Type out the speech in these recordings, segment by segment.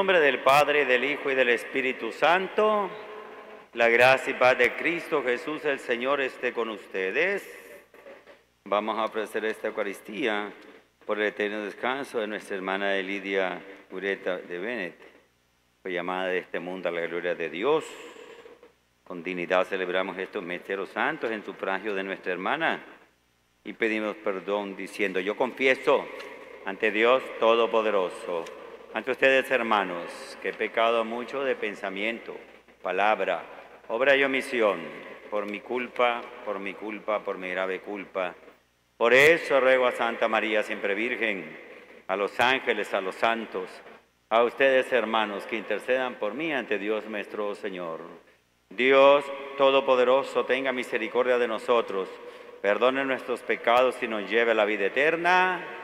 nombre del Padre, del Hijo y del Espíritu Santo, la gracia y paz de Cristo Jesús el Señor esté con ustedes. Vamos a ofrecer esta Eucaristía por el eterno descanso de nuestra hermana Elidia Ureta de Bennett, fue llamada de este mundo a la gloria de Dios. Con dignidad celebramos estos misterios santos en sufragio de nuestra hermana y pedimos perdón diciendo, yo confieso ante Dios Todopoderoso, ante ustedes hermanos, que he pecado mucho de pensamiento, palabra, obra y omisión, por mi culpa, por mi culpa, por mi grave culpa. Por eso ruego a Santa María, siempre Virgen, a los ángeles, a los santos, a ustedes hermanos, que intercedan por mí ante Dios nuestro Señor. Dios Todopoderoso, tenga misericordia de nosotros, perdone nuestros pecados y nos lleve a la vida eterna.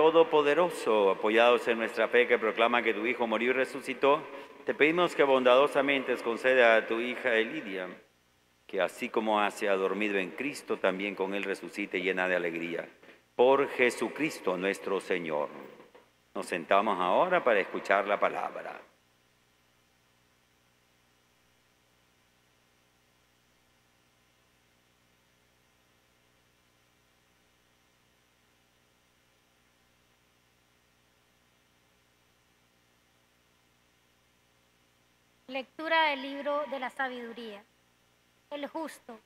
Todopoderoso, apoyados en nuestra fe que proclama que tu Hijo murió y resucitó, te pedimos que bondadosamente conceda a tu hija Elidia, que así como hace ha dormido en Cristo, también con él resucite llena de alegría. Por Jesucristo nuestro Señor. Nos sentamos ahora para escuchar la palabra. Lectura del libro de la sabiduría. El justo,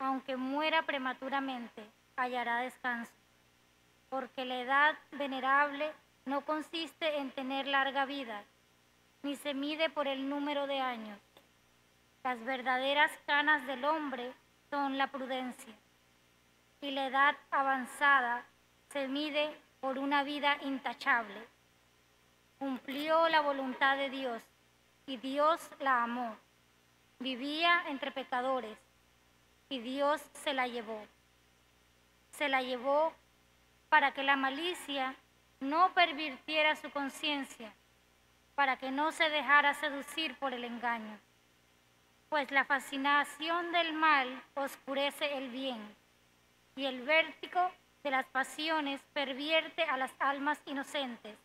aunque muera prematuramente, hallará descanso, porque la edad venerable no consiste en tener larga vida, ni se mide por el número de años. Las verdaderas canas del hombre son la prudencia, y la edad avanzada se mide por una vida intachable. Cumplió la voluntad de Dios y Dios la amó. Vivía entre pecadores y Dios se la llevó. Se la llevó para que la malicia no pervirtiera su conciencia, para que no se dejara seducir por el engaño. Pues la fascinación del mal oscurece el bien y el vértigo de las pasiones pervierte a las almas inocentes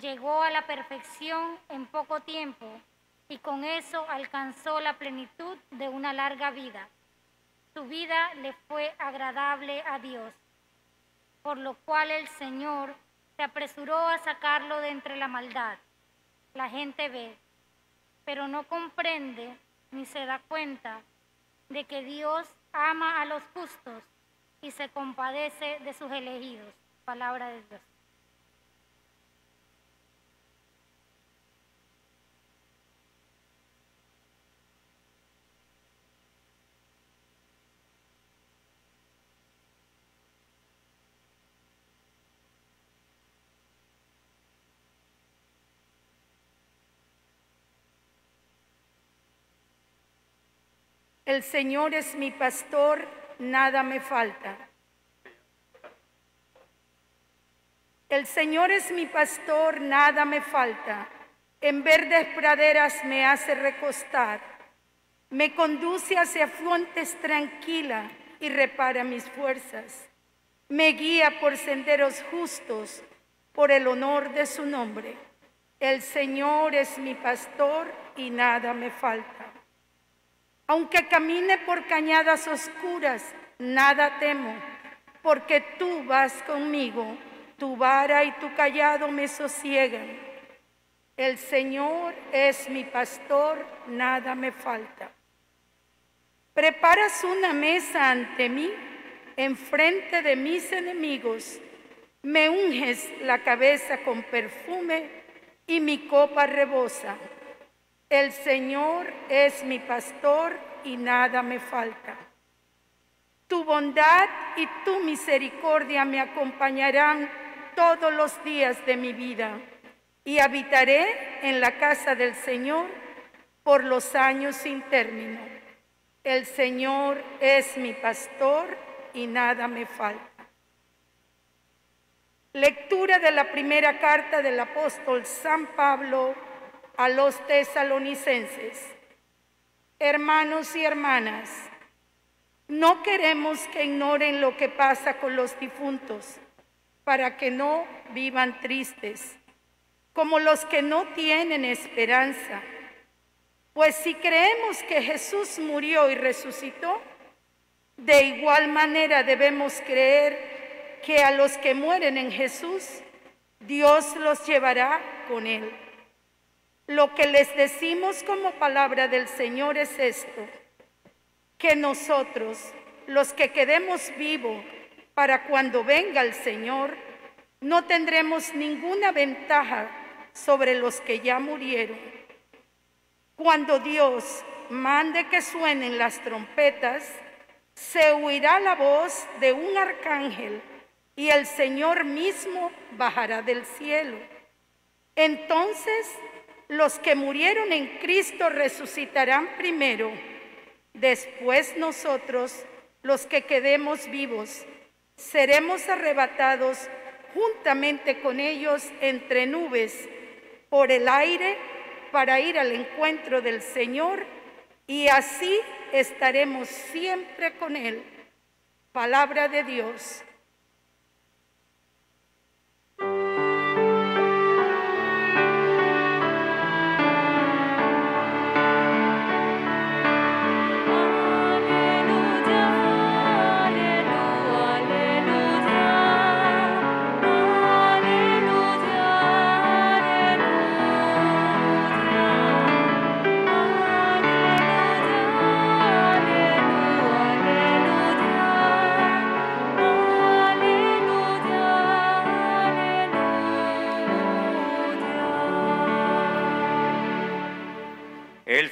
llegó a la perfección en poco tiempo y con eso alcanzó la plenitud de una larga vida. Su vida le fue agradable a Dios, por lo cual el Señor se apresuró a sacarlo de entre la maldad. La gente ve, pero no comprende ni se da cuenta de que Dios ama a los justos y se compadece de sus elegidos. Palabra de Dios. El Señor es mi pastor, nada me falta. El Señor es mi pastor, nada me falta. En verdes praderas me hace recostar. Me conduce hacia fuentes tranquila y repara mis fuerzas. Me guía por senderos justos por el honor de su nombre. El Señor es mi pastor y nada me falta. Aunque camine por cañadas oscuras, nada temo, porque tú vas conmigo, tu vara y tu callado me sosiegan. El Señor es mi pastor, nada me falta. Preparas una mesa ante mí, enfrente de mis enemigos. Me unges la cabeza con perfume y mi copa rebosa. El Señor es mi pastor y nada me falta. Tu bondad y tu misericordia me acompañarán todos los días de mi vida y habitaré en la casa del Señor por los años sin término. El Señor es mi pastor y nada me falta. Lectura de la primera carta del apóstol San Pablo a los tesalonicenses. Hermanos y hermanas, no queremos que ignoren lo que pasa con los difuntos, para que no vivan tristes, como los que no tienen esperanza. Pues si creemos que Jesús murió y resucitó, de igual manera debemos creer que a los que mueren en Jesús, Dios los llevará con él. Lo que les decimos como palabra del Señor es esto, que nosotros, los que quedemos vivos para cuando venga el Señor, no tendremos ninguna ventaja sobre los que ya murieron. Cuando Dios mande que suenen las trompetas, se oirá la voz de un arcángel y el Señor mismo bajará del cielo. Entonces los que murieron en Cristo resucitarán primero, después nosotros, los que quedemos vivos, seremos arrebatados juntamente con ellos entre nubes por el aire para ir al encuentro del Señor y así estaremos siempre con Él. Palabra de Dios.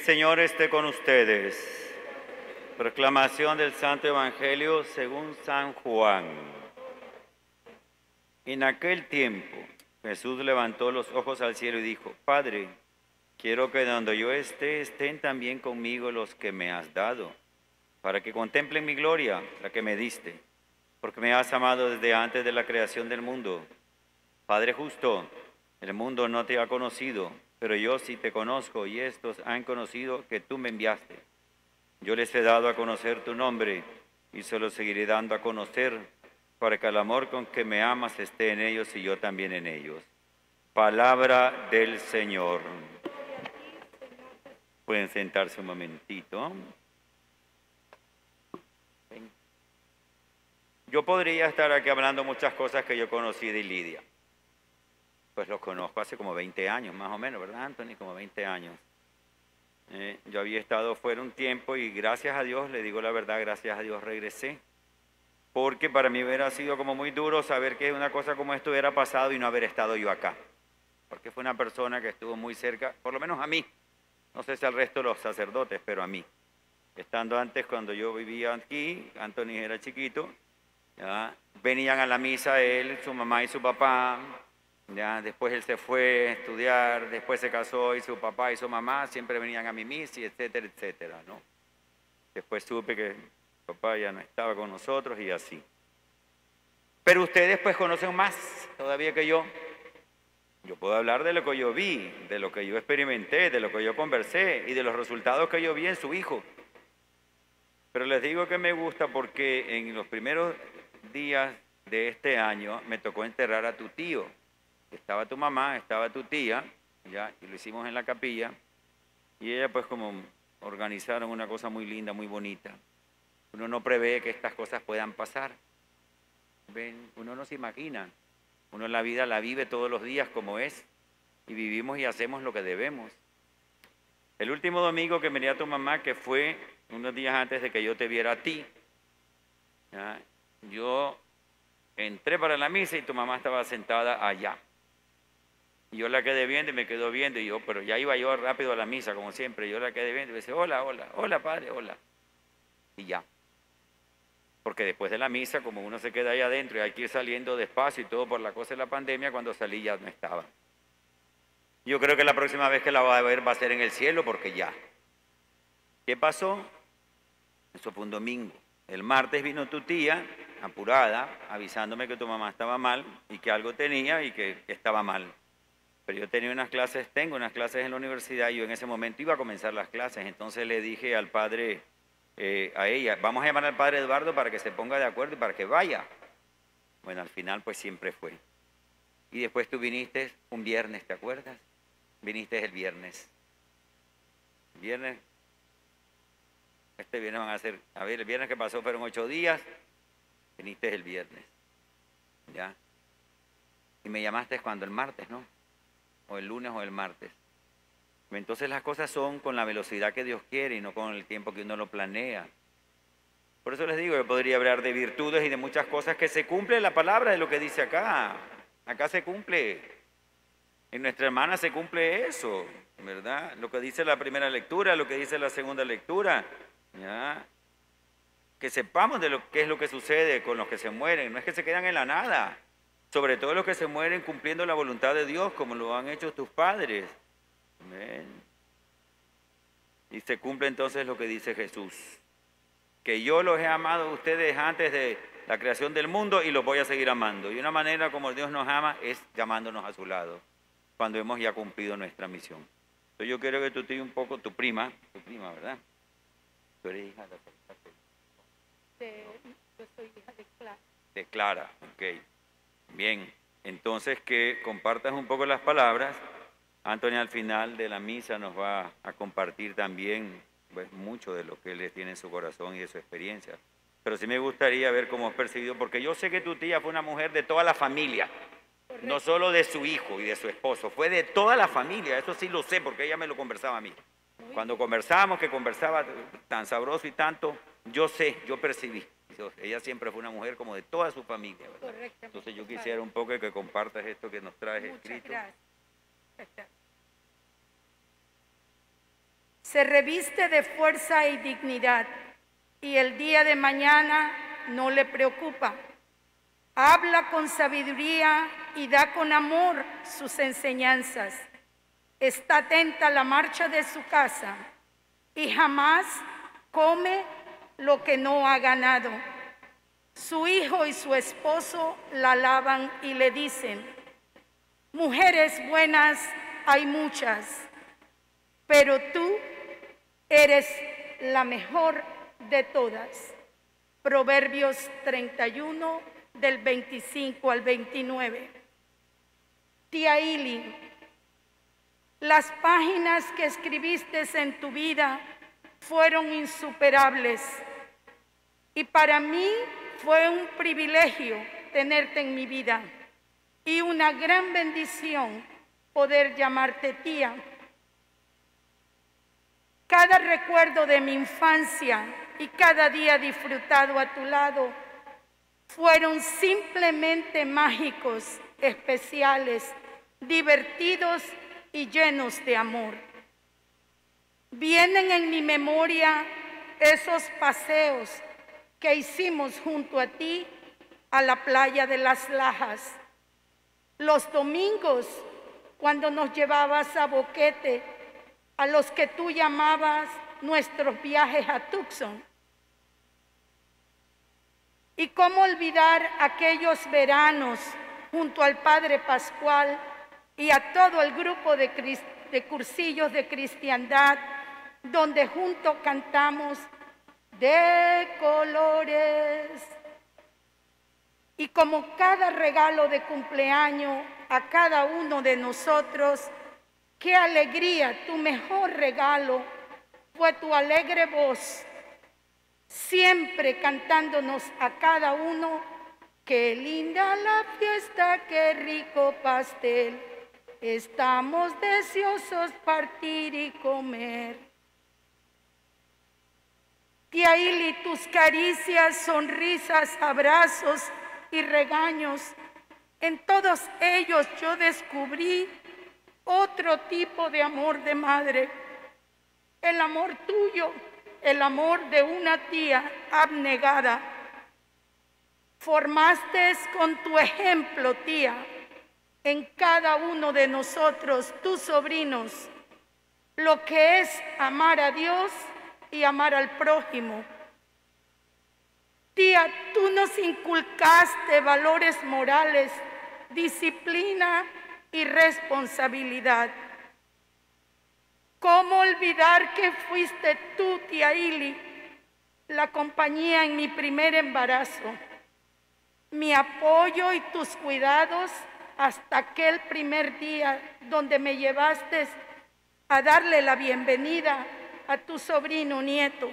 Señor esté con ustedes. Proclamación del Santo Evangelio según San Juan. En aquel tiempo Jesús levantó los ojos al cielo y dijo, Padre, quiero que donde yo esté estén también conmigo los que me has dado, para que contemplen mi gloria, la que me diste, porque me has amado desde antes de la creación del mundo. Padre justo, el mundo no te ha conocido, pero yo sí te conozco y estos han conocido que tú me enviaste. Yo les he dado a conocer tu nombre y se lo seguiré dando a conocer para que el amor con que me amas esté en ellos y yo también en ellos. Palabra del Señor. Pueden sentarse un momentito. Yo podría estar aquí hablando muchas cosas que yo conocí de Lidia. Pues los conozco hace como 20 años, más o menos, ¿verdad, Anthony? Como 20 años. Eh, yo había estado fuera un tiempo y gracias a Dios, le digo la verdad, gracias a Dios regresé. Porque para mí hubiera sido como muy duro saber que una cosa como esto hubiera pasado y no haber estado yo acá. Porque fue una persona que estuvo muy cerca, por lo menos a mí. No sé si al resto de los sacerdotes, pero a mí. Estando antes, cuando yo vivía aquí, Anthony era chiquito, ya, venían a la misa él, su mamá y su papá, ya, después él se fue a estudiar, después se casó y su papá y su mamá siempre venían a mi misa, etcétera, etcétera, ¿no? Después supe que papá ya no estaba con nosotros y así. Pero ustedes pues conocen más todavía que yo. Yo puedo hablar de lo que yo vi, de lo que yo experimenté, de lo que yo conversé y de los resultados que yo vi en su hijo. Pero les digo que me gusta porque en los primeros días de este año me tocó enterrar a tu tío. Estaba tu mamá, estaba tu tía, ya, y lo hicimos en la capilla. Y ella pues como organizaron una cosa muy linda, muy bonita. Uno no prevé que estas cosas puedan pasar. Ven, uno no se imagina. Uno la vida la vive todos los días como es y vivimos y hacemos lo que debemos. El último domingo que venía tu mamá, que fue unos días antes de que yo te viera a ti, yo entré para la misa y tu mamá estaba sentada allá. Y yo la quedé viendo y me quedó viendo y yo, pero ya iba yo rápido a la misa, como siempre. Yo la quedé viendo y me dice, hola, hola, hola, padre, hola. Y ya. Porque después de la misa, como uno se queda ahí adentro y hay que ir saliendo despacio y todo por la cosa de la pandemia, cuando salí ya no estaba. Yo creo que la próxima vez que la va a ver va a ser en el cielo porque ya. ¿Qué pasó? Eso fue un domingo. El martes vino tu tía, apurada, avisándome que tu mamá estaba mal y que algo tenía y que estaba mal. Pero yo tenía unas clases, tengo unas clases en la universidad y yo en ese momento iba a comenzar las clases. Entonces le dije al padre, eh, a ella, vamos a llamar al padre Eduardo para que se ponga de acuerdo y para que vaya. Bueno, al final pues siempre fue. Y después tú viniste un viernes, ¿te acuerdas? Viniste el viernes. Viernes. Este viernes van a ser, a ver, el viernes que pasó fueron ocho días. Viniste el viernes. ¿Ya? Y me llamaste cuando el martes, ¿no? O el lunes o el martes. Entonces las cosas son con la velocidad que Dios quiere y no con el tiempo que uno lo planea. Por eso les digo, yo podría hablar de virtudes y de muchas cosas que se cumple la palabra de lo que dice acá. Acá se cumple. En nuestra hermana se cumple eso, ¿verdad? Lo que dice la primera lectura, lo que dice la segunda lectura. ¿ya? Que sepamos de lo que es lo que sucede con los que se mueren. No es que se quedan en la nada. Sobre todo los que se mueren cumpliendo la voluntad de Dios, como lo han hecho tus padres. Amén. Y se cumple entonces lo que dice Jesús. Que yo los he amado a ustedes antes de la creación del mundo y los voy a seguir amando. Y una manera como Dios nos ama es llamándonos a su lado, cuando hemos ya cumplido nuestra misión. Entonces yo quiero que tú te un poco, tu prima, tu prima, ¿verdad? Tú eres hija de, yo soy hija de Clara. de Clara, ok. Bien, entonces que compartas un poco las palabras. Antonio al final de la misa nos va a compartir también pues, mucho de lo que él tiene en su corazón y de su experiencia. Pero sí me gustaría ver cómo es percibido, porque yo sé que tu tía fue una mujer de toda la familia, no solo de su hijo y de su esposo, fue de toda la familia, eso sí lo sé, porque ella me lo conversaba a mí. Cuando conversábamos, que conversaba tan sabroso y tanto, yo sé, yo percibí. Ella siempre fue una mujer como de toda su familia. ¿verdad? Correctamente, Entonces yo quisiera un poco que compartas esto que nos traes Muchas escrito. Gracias. Se reviste de fuerza y dignidad y el día de mañana no le preocupa. Habla con sabiduría y da con amor sus enseñanzas. Está atenta a la marcha de su casa y jamás come lo que no ha ganado. Su hijo y su esposo la alaban y le dicen, Mujeres buenas hay muchas, pero tú eres la mejor de todas. Proverbios 31 del 25 al 29. Tía Ili, las páginas que escribiste en tu vida fueron insuperables y para mí fue un privilegio tenerte en mi vida y una gran bendición poder llamarte tía. Cada recuerdo de mi infancia y cada día disfrutado a tu lado fueron simplemente mágicos, especiales, divertidos y llenos de amor. Vienen en mi memoria esos paseos que hicimos junto a ti a la playa de las Lajas los domingos, cuando nos llevabas a Boquete, a los que tú llamabas nuestros viajes a Tucson. Y cómo olvidar aquellos veranos junto al Padre Pascual y a todo el grupo de, cursillos de cristiandad, donde juntos cantamos de colores. Y como cada regalo de cumpleaños a cada uno de nosotros, qué alegría, tu mejor regalo fue tu alegre voz, siempre cantándonos a cada uno, qué linda la fiesta, qué rico pastel, estamos deseosos partir y comer. Tía Ili, tus caricias, sonrisas, abrazos y regaños, en todos ellos yo descubrí otro tipo de amor de madre, el amor tuyo, el amor de una tía abnegada. Formaste con tu ejemplo, tía, en cada uno de nosotros, tus sobrinos, lo que es amar a Dios y amar al prójimo. Tía, tú nos inculcaste valores morales, disciplina y responsabilidad. ¿Cómo olvidar que fuiste tú, tía Ili, la compañía en mi primer embarazo, mi apoyo y tus cuidados hasta aquel primer día donde me llevaste a darle la bienvenida a tu sobrino nieto?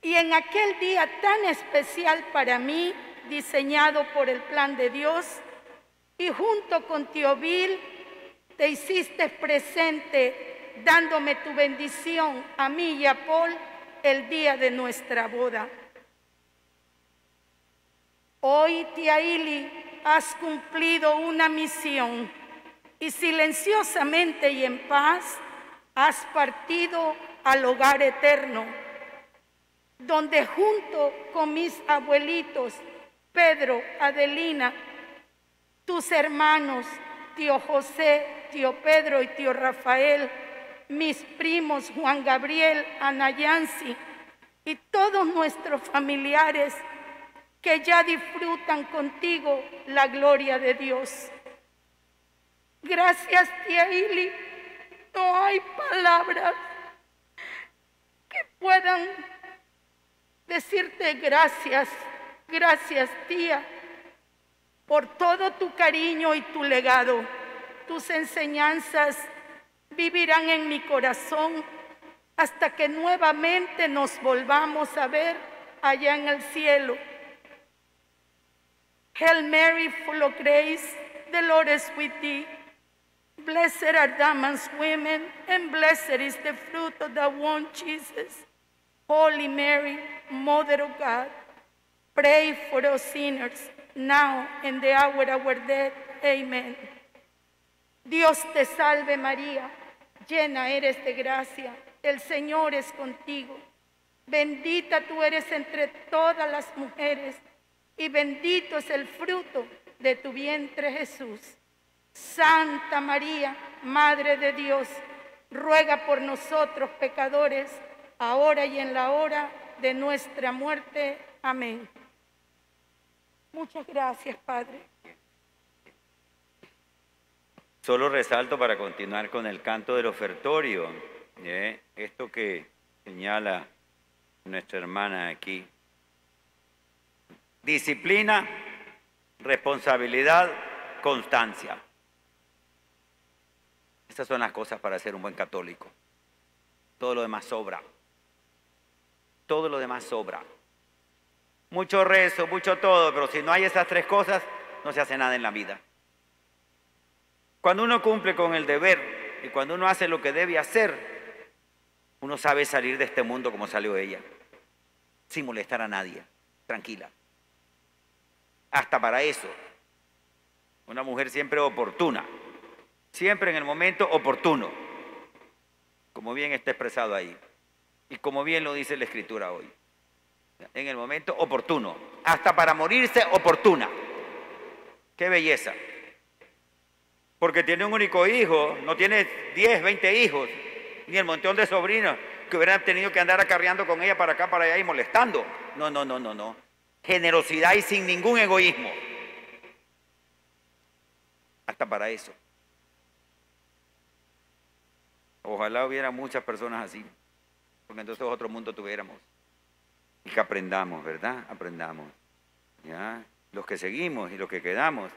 Y en aquel día tan especial para mí, diseñado por el plan de Dios, y junto con tío Bill, te hiciste presente dándome tu bendición a mí y a Paul el día de nuestra boda. Hoy, tía Ili, has cumplido una misión y silenciosamente y en paz has partido al hogar eterno, donde junto con mis abuelitos, Pedro, Adelina, tus hermanos, tío José, tío Pedro y tío Rafael, mis primos Juan Gabriel, Ana Yancy y todos nuestros familiares que ya disfrutan contigo la gloria de Dios. Gracias, tía Ili. No hay palabras que puedan decirte gracias, gracias, tía, por todo tu cariño y tu legado. Tus enseñanzas vivirán en mi corazón hasta que nuevamente nos volvamos a ver allá en el cielo. Hail Mary, full of grace, the Lord is with thee. Blessed are amongst women, and blessed is the fruit of thy womb, Jesus. Holy Mary, Mother of God, pray for us sinners, now and the hour of our death. Amen. Dios te salve María, llena eres de gracia, el Señor es contigo. Bendita tú eres entre todas las mujeres y bendito es el fruto de tu vientre Jesús. Santa María, Madre de Dios, ruega por nosotros pecadores, ahora y en la hora de nuestra muerte. Amén. Muchas gracias, Padre. Solo resalto para continuar con el canto del ofertorio, ¿eh? esto que señala nuestra hermana aquí. Disciplina, responsabilidad, constancia. Estas son las cosas para ser un buen católico. Todo lo demás sobra. Todo lo demás sobra. Mucho rezo, mucho todo, pero si no hay esas tres cosas, no se hace nada en la vida. Cuando uno cumple con el deber y cuando uno hace lo que debe hacer, uno sabe salir de este mundo como salió ella, sin molestar a nadie, tranquila. Hasta para eso, una mujer siempre oportuna, siempre en el momento oportuno, como bien está expresado ahí, y como bien lo dice la escritura hoy, en el momento oportuno, hasta para morirse oportuna. Qué belleza porque tiene un único hijo, no tiene 10, 20 hijos, ni el montón de sobrinos que hubieran tenido que andar acarreando con ella para acá, para allá y molestando. No, no, no, no, no. Generosidad y sin ningún egoísmo. Hasta para eso. Ojalá hubiera muchas personas así, porque entonces otro mundo tuviéramos. Y que aprendamos, ¿verdad? Aprendamos. ¿Ya? Los que seguimos y los que quedamos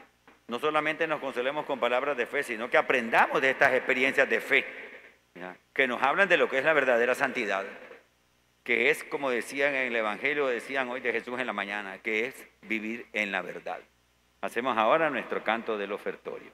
no solamente nos consolemos con palabras de fe, sino que aprendamos de estas experiencias de fe. que nos hablan de lo que es la verdadera santidad, que es, como decían en el Evangelio, decían hoy de Jesús en la mañana, que es vivir en la verdad. Hacemos ahora nuestro canto del ofertorio.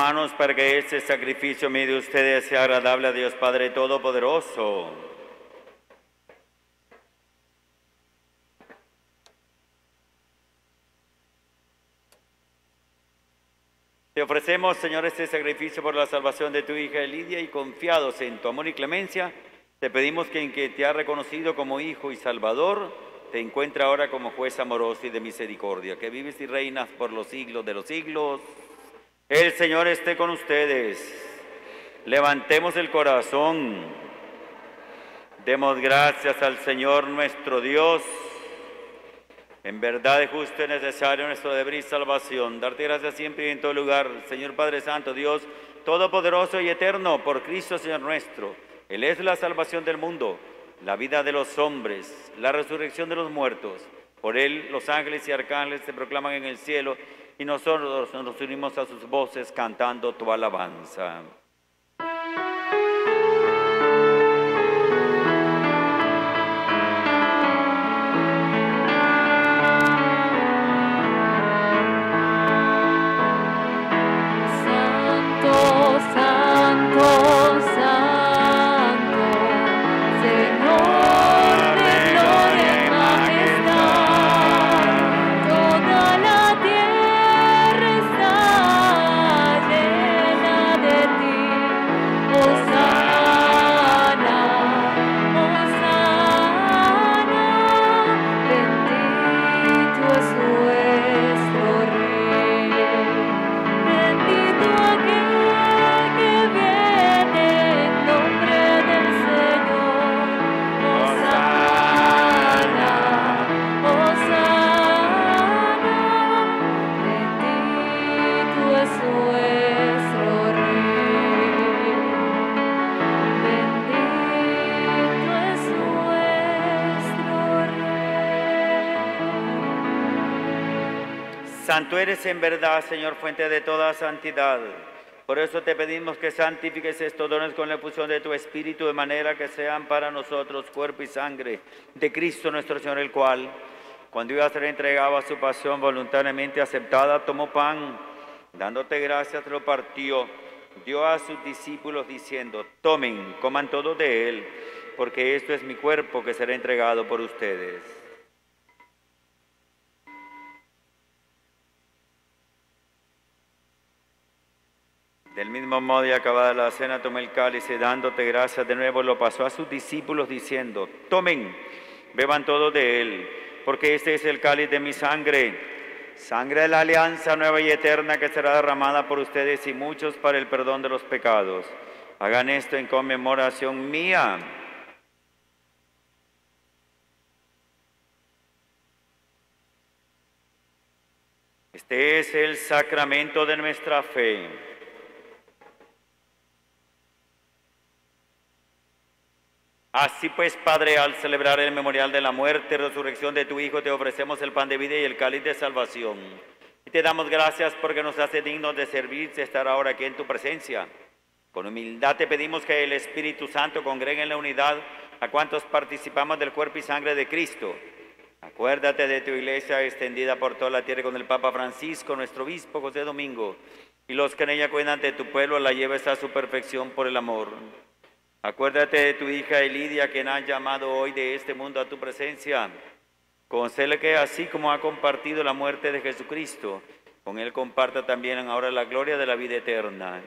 Hermanos para que este sacrificio mío de ustedes sea agradable a Dios Padre Todopoderoso. Te ofrecemos, Señor, este sacrificio por la salvación de tu hija Lidia y confiados en tu amor y clemencia, te pedimos que en que te ha reconocido como Hijo y Salvador, te encuentre ahora como juez amoroso y de misericordia, que vives y reinas por los siglos de los siglos. El Señor esté con ustedes. Levantemos el corazón. Demos gracias al Señor nuestro Dios. En verdad es justo y necesario nuestro deber y salvación. Darte gracias siempre y en todo lugar, Señor Padre Santo, Dios Todopoderoso y Eterno, por Cristo Señor nuestro. Él es la salvación del mundo, la vida de los hombres, la resurrección de los muertos. Por Él los ángeles y arcángeles se proclaman en el cielo y nosotros nos unimos a sus voces cantando tu alabanza. Santo eres en verdad, Señor, fuente de toda santidad. Por eso te pedimos que santifiques estos dones con la efusión de tu Espíritu, de manera que sean para nosotros cuerpo y sangre de Cristo nuestro Señor, el cual, cuando iba a ser entregado a su pasión voluntariamente aceptada, tomó pan, dándote gracias, lo partió, dio a sus discípulos diciendo, tomen, coman todos de él, porque esto es mi cuerpo que será entregado por ustedes. Del mismo modo, y acabada la cena, tomó el cáliz y dándote gracias de nuevo, lo pasó a sus discípulos diciendo, tomen, beban todo de él, porque este es el cáliz de mi sangre, sangre de la alianza nueva y eterna que será derramada por ustedes y muchos para el perdón de los pecados. Hagan esto en conmemoración mía. Este es el sacramento de nuestra fe. Así pues, Padre, al celebrar el memorial de la muerte y resurrección de tu Hijo, te ofrecemos el pan de vida y el cáliz de salvación. Y te damos gracias porque nos hace dignos de servirte, estar ahora aquí en tu presencia. Con humildad te pedimos que el Espíritu Santo congregue en la unidad a cuantos participamos del cuerpo y sangre de Cristo. Acuérdate de tu iglesia extendida por toda la tierra con el Papa Francisco, nuestro obispo José Domingo, y los que en ella cuidan de tu pueblo, la lleves a su perfección por el amor. Acuérdate de tu hija Elidia, quien has llamado hoy de este mundo a tu presencia. Concéle que así como ha compartido la muerte de Jesucristo, con él comparta también ahora la gloria de la vida eterna.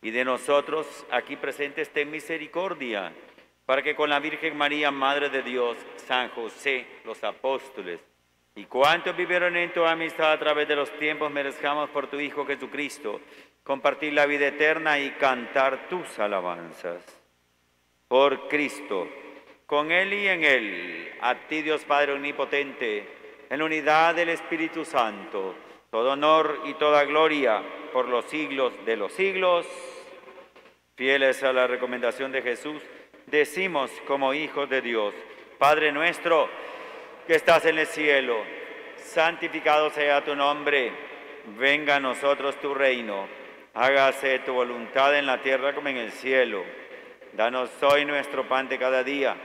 Y de nosotros aquí presentes ten misericordia, para que con la Virgen María, Madre de Dios, San José, los apóstoles, y cuantos vivieron en tu amistad a través de los tiempos, merezcamos por tu Hijo Jesucristo compartir la vida eterna y cantar tus alabanzas. Por Cristo, con Él y en Él, a ti Dios Padre Omnipotente, en la unidad del Espíritu Santo, todo honor y toda gloria por los siglos de los siglos. Fieles a la recomendación de Jesús, decimos como hijos de Dios, Padre nuestro que estás en el cielo, santificado sea tu nombre, venga a nosotros tu reino, hágase tu voluntad en la tierra como en el cielo. Danos hoy nuestro pan de cada día,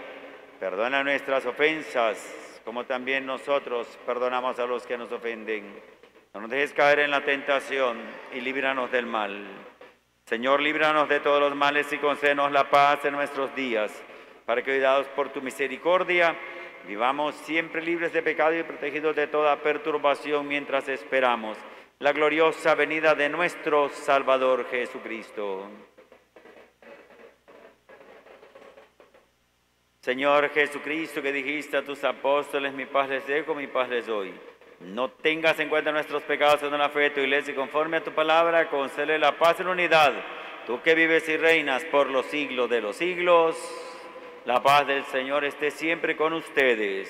perdona nuestras ofensas, como también nosotros perdonamos a los que nos ofenden. No nos dejes caer en la tentación y líbranos del mal. Señor, líbranos de todos los males y concédenos la paz en nuestros días, para que, cuidados por tu misericordia, vivamos siempre libres de pecado y protegidos de toda perturbación mientras esperamos la gloriosa venida de nuestro Salvador Jesucristo. Señor Jesucristo, que dijiste a tus apóstoles, mi paz les dejo, mi paz les doy. No tengas en cuenta nuestros pecados, sino la fe de tu iglesia, y conforme a tu palabra, concede la paz y la unidad. Tú que vives y reinas por los siglos de los siglos, la paz del Señor esté siempre con ustedes.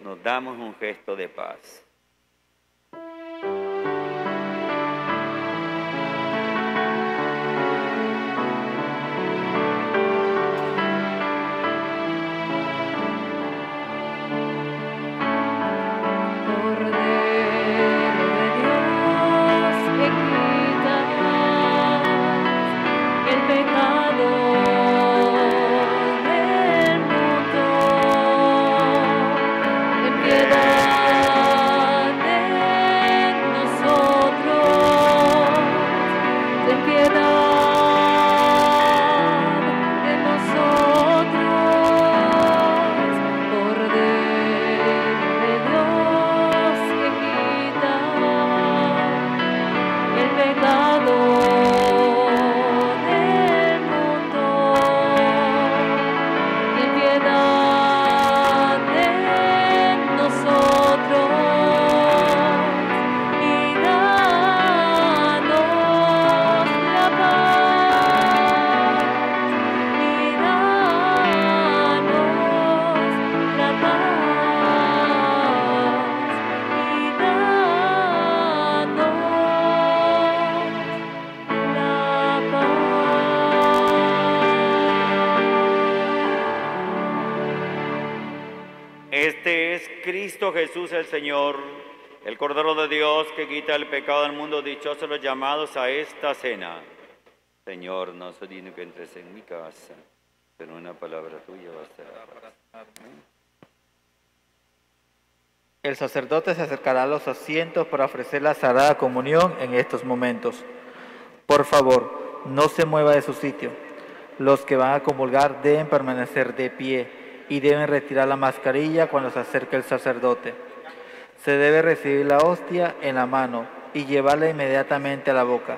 Nos damos un gesto de paz. Jesús el Señor, el Cordero de Dios que quita el pecado del mundo. Dichosos los llamados a esta cena. Señor, no soy digno que entres en mi casa, pero una palabra tuya bastará. El sacerdote se acercará a los asientos para ofrecer la sagrada comunión en estos momentos. Por favor, no se mueva de su sitio. Los que van a comulgar deben permanecer de pie y deben retirar la mascarilla cuando se acerque el sacerdote. Se debe recibir la hostia en la mano y llevarla inmediatamente a la boca.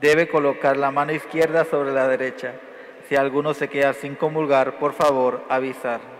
Debe colocar la mano izquierda sobre la derecha. Si alguno se queda sin comulgar, por favor, avisar.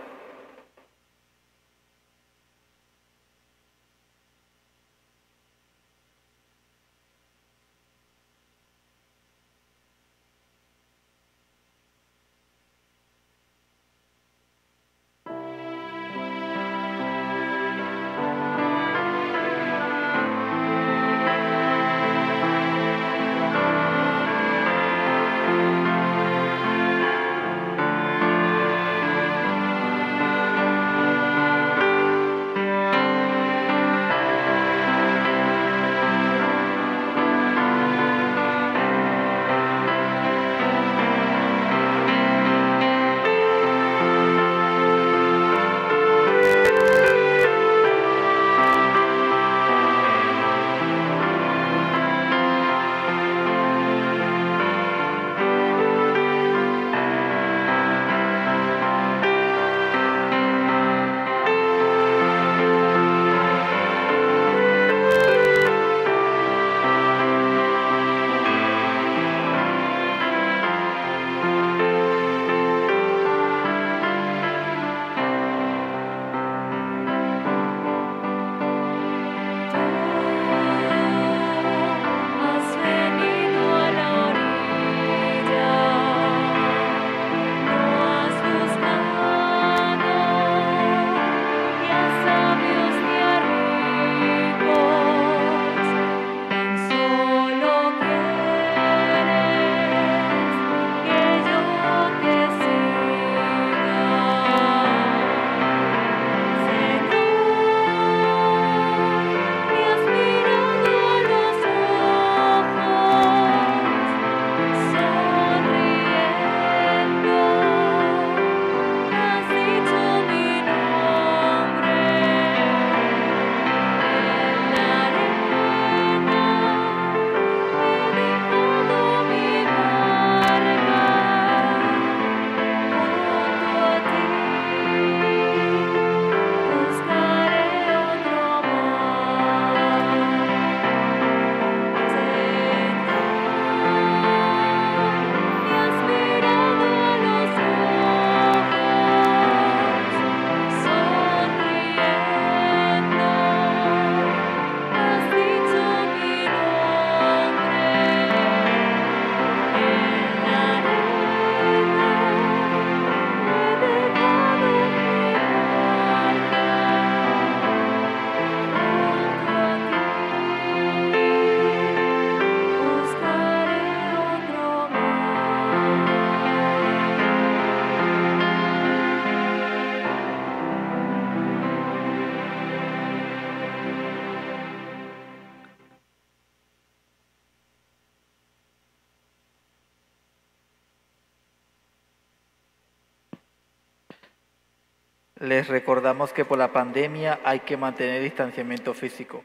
Les recordamos que por la pandemia hay que mantener distanciamiento físico,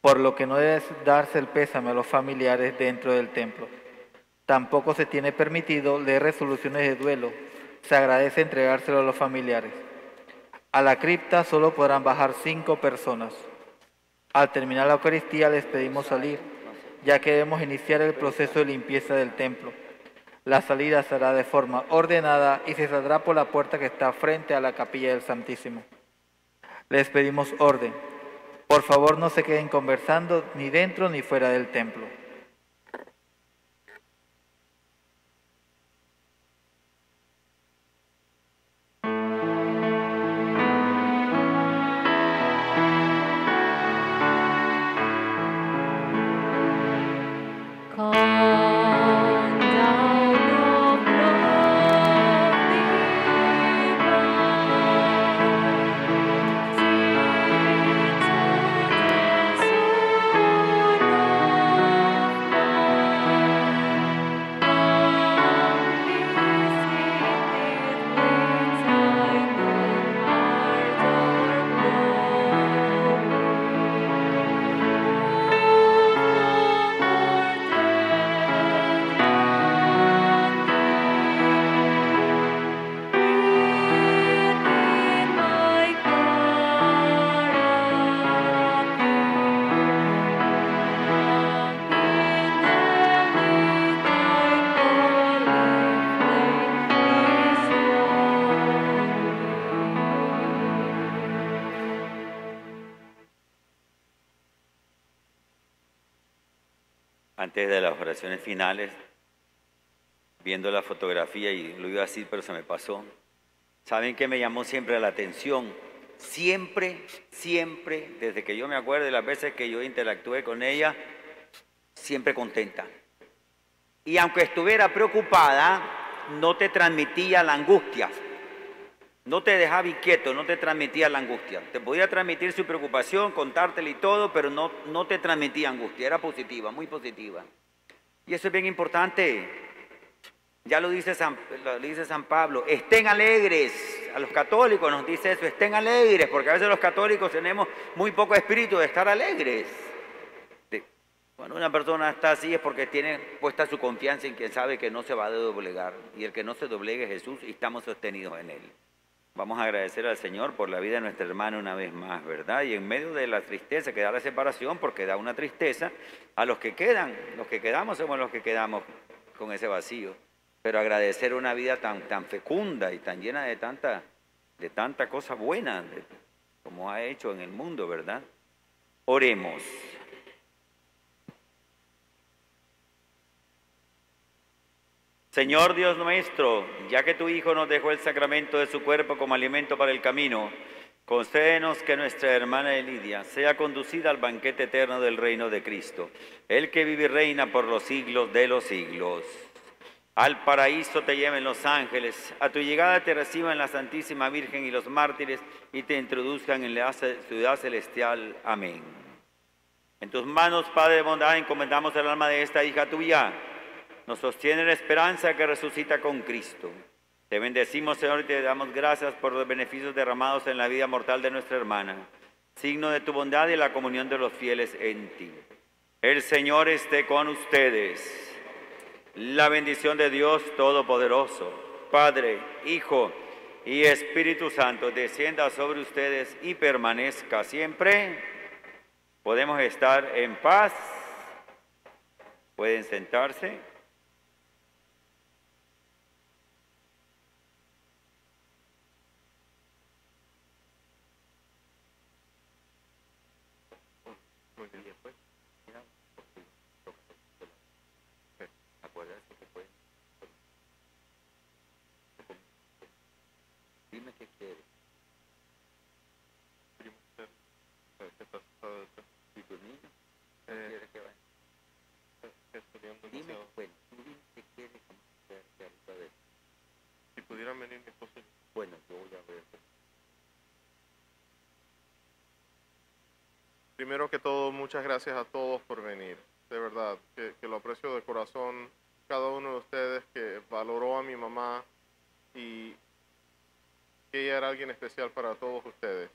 por lo que no debe darse el pésame a los familiares dentro del templo. Tampoco se tiene permitido leer resoluciones de duelo. Se agradece entregárselo a los familiares. A la cripta solo podrán bajar cinco personas. Al terminar la Eucaristía les pedimos salir, ya que debemos iniciar el proceso de limpieza del templo. La salida será de forma ordenada y se saldrá por la puerta que está frente a la capilla del Santísimo. Les pedimos orden. Por favor no se queden conversando ni dentro ni fuera del templo. Antes de las oraciones finales, viendo la fotografía y lo iba a decir, pero se me pasó. ¿Saben qué me llamó siempre la atención? Siempre, siempre, desde que yo me acuerdo de las veces que yo interactué con ella, siempre contenta. Y aunque estuviera preocupada, no te transmitía la angustia. No te dejaba inquieto, no te transmitía la angustia. Te podía transmitir su preocupación, contártela y todo, pero no, no te transmitía angustia. Era positiva, muy positiva. Y eso es bien importante. Ya lo dice, San, lo dice San Pablo, estén alegres. A los católicos nos dice eso, estén alegres, porque a veces los católicos tenemos muy poco espíritu de estar alegres. De- Cuando una persona está así es porque tiene puesta su confianza en quien sabe que no se va a doblegar. Y el que no se doblegue es Jesús y estamos sostenidos en Él. Vamos a agradecer al Señor por la vida de nuestra hermana una vez más, ¿verdad? Y en medio de la tristeza que da la separación, porque da una tristeza, a los que quedan, los que quedamos somos los que quedamos con ese vacío. Pero agradecer una vida tan, tan fecunda y tan llena de tanta, de tanta cosa buena como ha hecho en el mundo, ¿verdad? Oremos. Señor Dios nuestro, ya que tu Hijo nos dejó el sacramento de su cuerpo como alimento para el camino, concédenos que nuestra hermana Elidia sea conducida al banquete eterno del reino de Cristo, el que vive y reina por los siglos de los siglos. Al paraíso te lleven los ángeles, a tu llegada te reciban la Santísima Virgen y los mártires y te introduzcan en la ciudad celestial. Amén. En tus manos, Padre de bondad, encomendamos el alma de esta hija tuya. Nos sostiene la esperanza que resucita con Cristo. Te bendecimos, Señor, y te damos gracias por los beneficios derramados en la vida mortal de nuestra hermana, signo de tu bondad y la comunión de los fieles en ti. El Señor esté con ustedes. La bendición de Dios Todopoderoso, Padre, Hijo y Espíritu Santo, descienda sobre ustedes y permanezca siempre. Podemos estar en paz. Pueden sentarse. Acuérdate que pueden. Dime qué quieres. ¿Y tu niño? ¿Qué quieres que vaya? Dime, bueno, tú dime qué quieres que vaya que ahorita de- Mi esposo y Bueno, yo voy a ver. Primero que todo, muchas gracias a todos por venir. De verdad, que, que lo aprecio de corazón. Cada uno de ustedes que valoró a mi mamá y que ella era alguien especial para todos ustedes.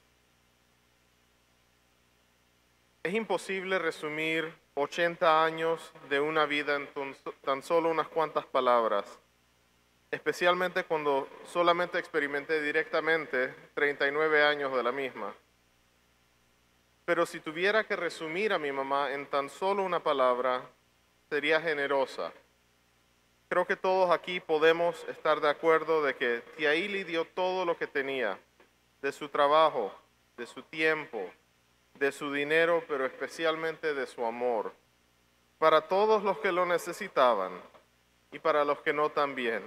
Es imposible resumir 80 años de una vida en tan solo unas cuantas palabras, especialmente cuando solamente experimenté directamente 39 años de la misma. Pero si tuviera que resumir a mi mamá en tan solo una palabra, sería generosa. Creo que todos aquí podemos estar de acuerdo de que tía Ili dio todo lo que tenía, de su trabajo, de su tiempo, de su dinero, pero especialmente de su amor, para todos los que lo necesitaban y para los que no también.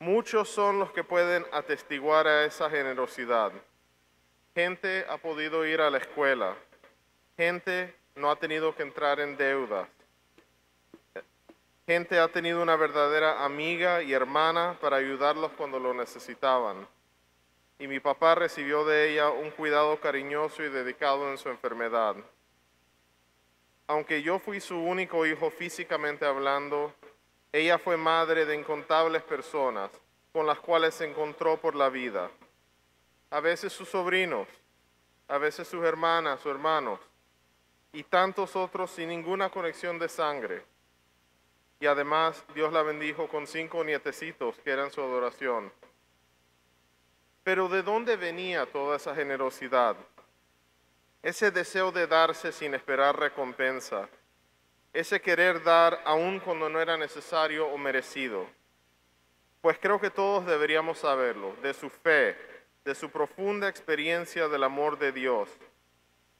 Muchos son los que pueden atestiguar a esa generosidad. Gente ha podido ir a la escuela, gente no ha tenido que entrar en deudas, gente ha tenido una verdadera amiga y hermana para ayudarlos cuando lo necesitaban. Y mi papá recibió de ella un cuidado cariñoso y dedicado en su enfermedad. Aunque yo fui su único hijo físicamente hablando, ella fue madre de incontables personas con las cuales se encontró por la vida. A veces sus sobrinos, a veces sus hermanas o hermanos, y tantos otros sin ninguna conexión de sangre. Y además Dios la bendijo con cinco nietecitos que eran su adoración. Pero ¿de dónde venía toda esa generosidad? Ese deseo de darse sin esperar recompensa. Ese querer dar aun cuando no era necesario o merecido. Pues creo que todos deberíamos saberlo, de su fe, de su profunda experiencia del amor de Dios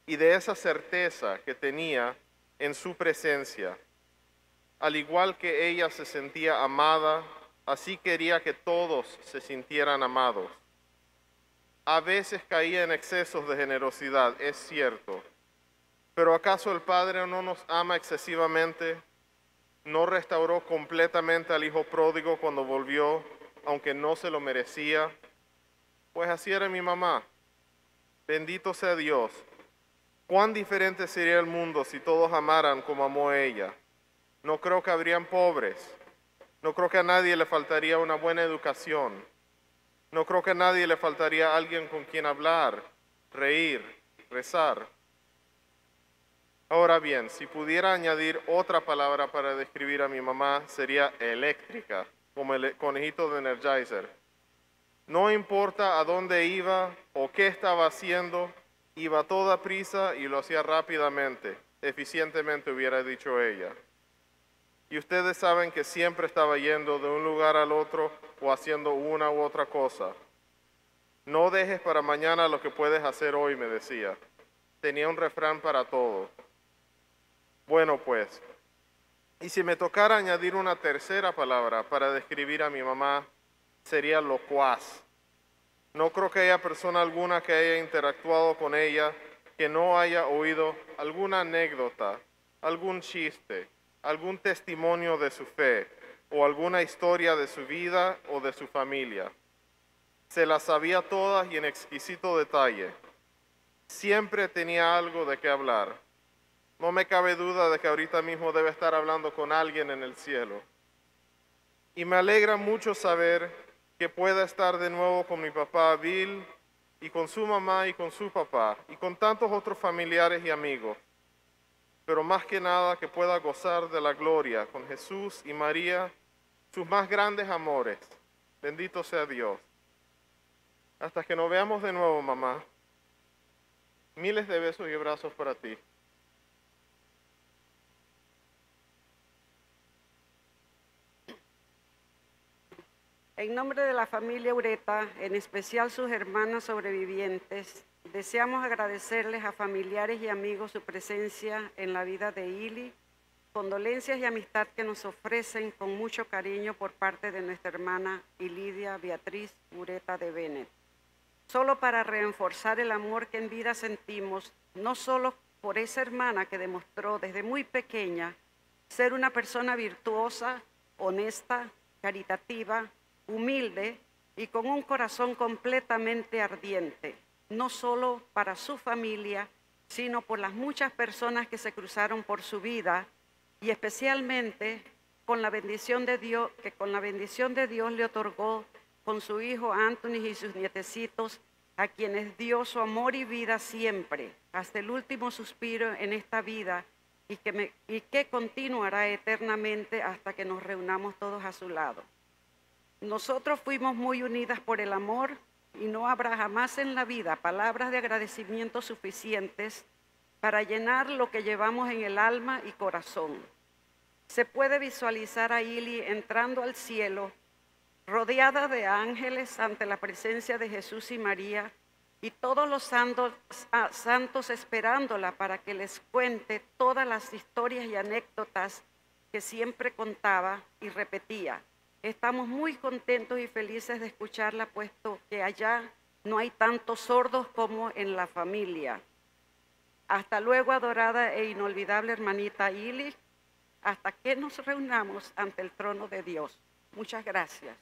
y de esa certeza que tenía en su presencia. Al igual que ella se sentía amada, así quería que todos se sintieran amados. A veces caía en excesos de generosidad, es cierto, pero ¿acaso el Padre no nos ama excesivamente? ¿No restauró completamente al Hijo pródigo cuando volvió, aunque no se lo merecía? Pues así era mi mamá. Bendito sea Dios. Cuán diferente sería el mundo si todos amaran como amó ella. No creo que habrían pobres. No creo que a nadie le faltaría una buena educación. No creo que a nadie le faltaría alguien con quien hablar, reír, rezar. Ahora bien, si pudiera añadir otra palabra para describir a mi mamá, sería eléctrica, como el conejito de Energizer. No importa a dónde iba o qué estaba haciendo, iba toda prisa y lo hacía rápidamente, eficientemente hubiera dicho ella. Y ustedes saben que siempre estaba yendo de un lugar al otro o haciendo una u otra cosa. No dejes para mañana lo que puedes hacer hoy, me decía. Tenía un refrán para todo. Bueno, pues, y si me tocara añadir una tercera palabra para describir a mi mamá, sería locuaz. No creo que haya persona alguna que haya interactuado con ella que no haya oído alguna anécdota, algún chiste, algún testimonio de su fe o alguna historia de su vida o de su familia. Se las sabía todas y en exquisito detalle. Siempre tenía algo de qué hablar. No me cabe duda de que ahorita mismo debe estar hablando con alguien en el cielo. Y me alegra mucho saber que pueda estar de nuevo con mi papá Bill y con su mamá y con su papá y con tantos otros familiares y amigos. Pero más que nada que pueda gozar de la gloria con Jesús y María, sus más grandes amores. Bendito sea Dios. Hasta que nos veamos de nuevo, mamá. Miles de besos y abrazos para ti. En nombre de la familia Ureta, en especial sus hermanas sobrevivientes, deseamos agradecerles a familiares y amigos su presencia en la vida de Ili, condolencias y amistad que nos ofrecen con mucho cariño por parte de nuestra hermana Ilidia Beatriz Ureta de Bennett. Solo para reforzar el amor que en vida sentimos, no solo por esa hermana que demostró desde muy pequeña ser una persona virtuosa, honesta, caritativa, humilde y con un corazón completamente ardiente, no solo para su familia, sino por las muchas personas que se cruzaron por su vida y especialmente con la bendición de Dios, que con la bendición de Dios le otorgó con su hijo Anthony y sus nietecitos, a quienes dio su amor y vida siempre, hasta el último suspiro en esta vida, y que, y que continuará eternamente hasta que nos reunamos todos a su lado. Nosotros fuimos muy unidas por el amor y no habrá jamás en la vida palabras de agradecimiento suficientes para llenar lo que llevamos en el alma y corazón. Se puede visualizar a Ili entrando al cielo, rodeada de ángeles ante la presencia de Jesús y María, y todos los santos, ah, santos esperándola para que les cuente todas las historias y anécdotas que siempre contaba y repetía. Estamos muy contentos y felices de escucharla, puesto que allá no hay tantos sordos como en la familia. Hasta luego, adorada e inolvidable hermanita Ili, hasta que nos reunamos ante el trono de Dios. Muchas gracias.